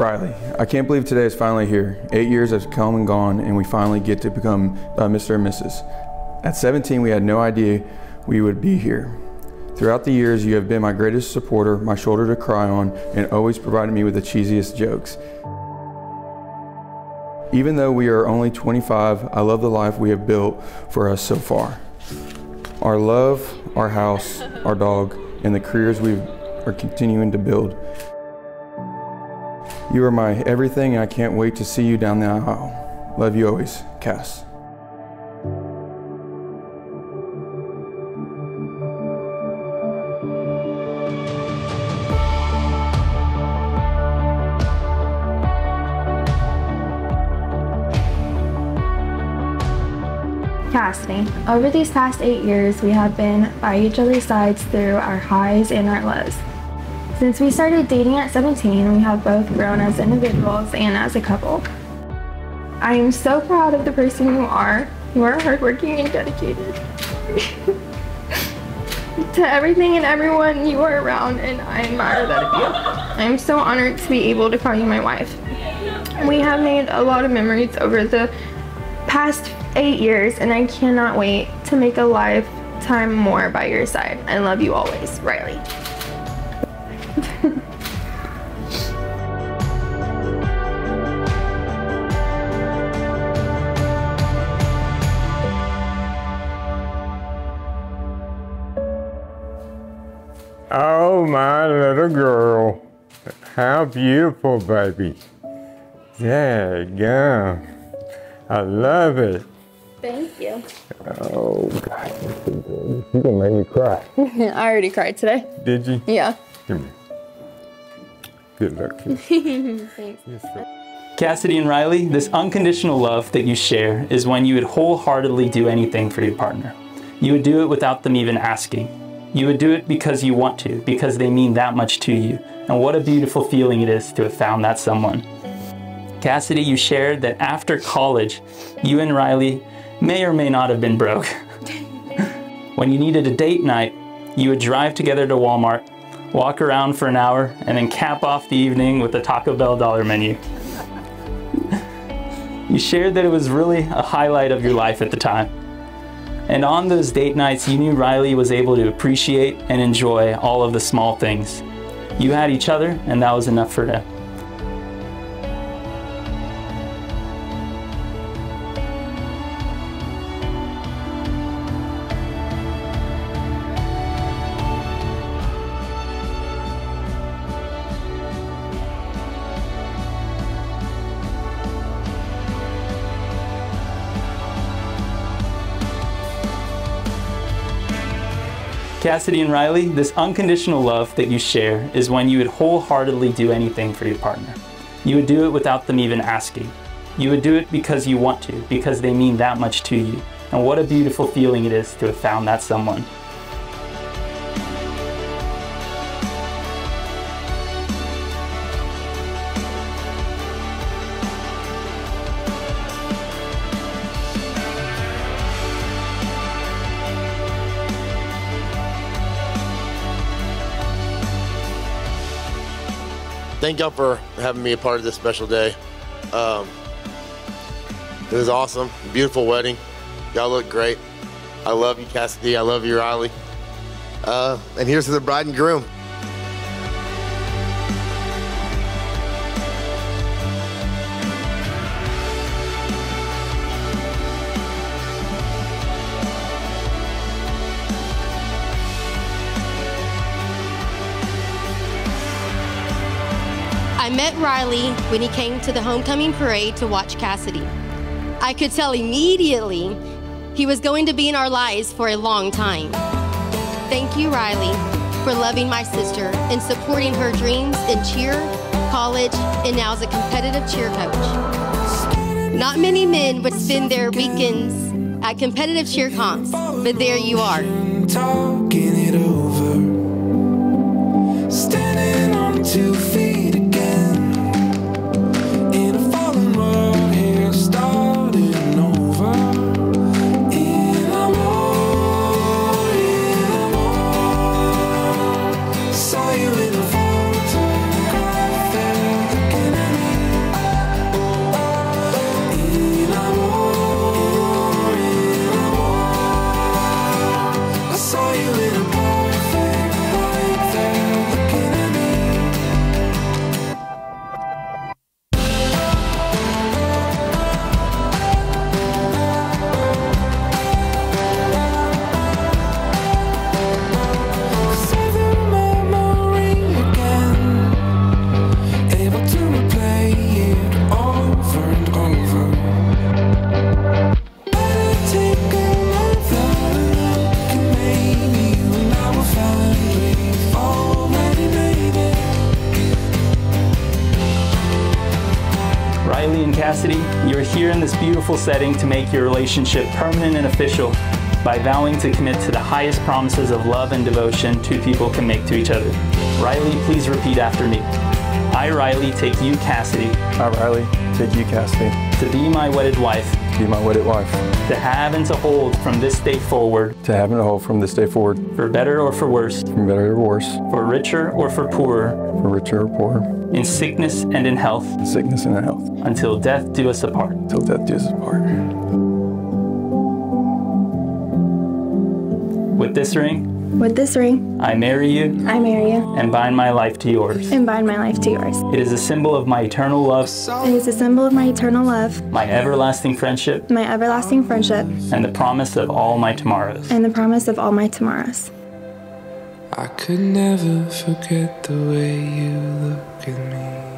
Riley, I can't believe today is finally here. Eight years have come and gone, and we finally get to become uh, Mr. and Mrs. At 17, we had no idea we would be here. Throughout the years, you have been my greatest supporter, my shoulder to cry on, and always provided me with the cheesiest jokes. Even though we are only 25, I love the life we have built for us so far. Our love, our house, our dog, and the careers we are continuing to build. You are my everything, and I can't wait to see you down the aisle. Love you always, Cass. Cassidy. Over these past eight years, we have been by each other's sides through our highs and our lows. Since we started dating at 17, we have both grown as individuals and as a couple. I am so proud of the person you are. You are hardworking and dedicated. to everything and everyone you are around, and I admire that of you. I am so honored to be able to call you my wife. We have made a lot of memories over the past eight years, and I cannot wait to make a lifetime more by your side. I love you always, Riley. Oh, my little girl. How beautiful, baby. There you go. I love it. Thank you. Oh, God. You're going to make me cry. I already cried today. Did you? Yeah. Come here. Good luck. Thanks. Cassidy and Riley, this unconditional love that you share is when you would wholeheartedly do anything for your partner. You would do it without them even asking. You would do it because you want to, because they mean that much to you. And what a beautiful feeling it is to have found that someone. Cassidy, you shared that after college, you and Riley may or may not have been broke. when you needed a date night, you would drive together to Walmart, walk around for an hour, and then cap off the evening with the Taco Bell dollar menu. you shared that it was really a highlight of your life at the time. And on those date nights, you knew Riley was able to appreciate and enjoy all of the small things. You had each other, and that was enough for him. Cassidy and Riley, this unconditional love that you share is when you would wholeheartedly do anything for your partner. You would do it without them even asking. You would do it because you want to, because they mean that much to you. And what a beautiful feeling it is to have found that someone. Thank y'all for having me a part of this special day. Um, it was awesome, beautiful wedding. Y'all look great. I love you, Cassidy. I love you, Riley. Uh, and here's to the bride and groom. I met Riley when he came to the homecoming parade to watch Cassidy. I could tell immediately he was going to be in our lives for a long time. thank you, Riley, for loving my sister and supporting her dreams in cheer, college, and now as a competitive cheer coach. Not many men would spend their weekends at competitive cheer comps, but there you are. talking it over. Standing on two Cassidy, you're here in this beautiful setting to make your relationship permanent and official by vowing to commit to the highest promises of love and devotion two people can make to each other. Riley, please repeat after me. I, Riley, take you, Cassidy, I, Riley, take you, Cassidy, to be my wedded wife, be my wedded wife, to have and to hold from this day forward, to have and to hold from this day forward, for better or for worse, for better or worse, for richer or for poorer, for richer or poorer, in sickness and in health, in sickness and in health, until death do us apart. Until death do us apart. With this ring, With this ring, I marry you I marry you and bind my life to yours. and bind my life to yours. It is a symbol of my eternal love, It is a symbol of my eternal love, my everlasting friendship, my everlasting friendship, and the promise of all my tomorrows. and the promise of all my tomorrows. I could never forget the way you look at me.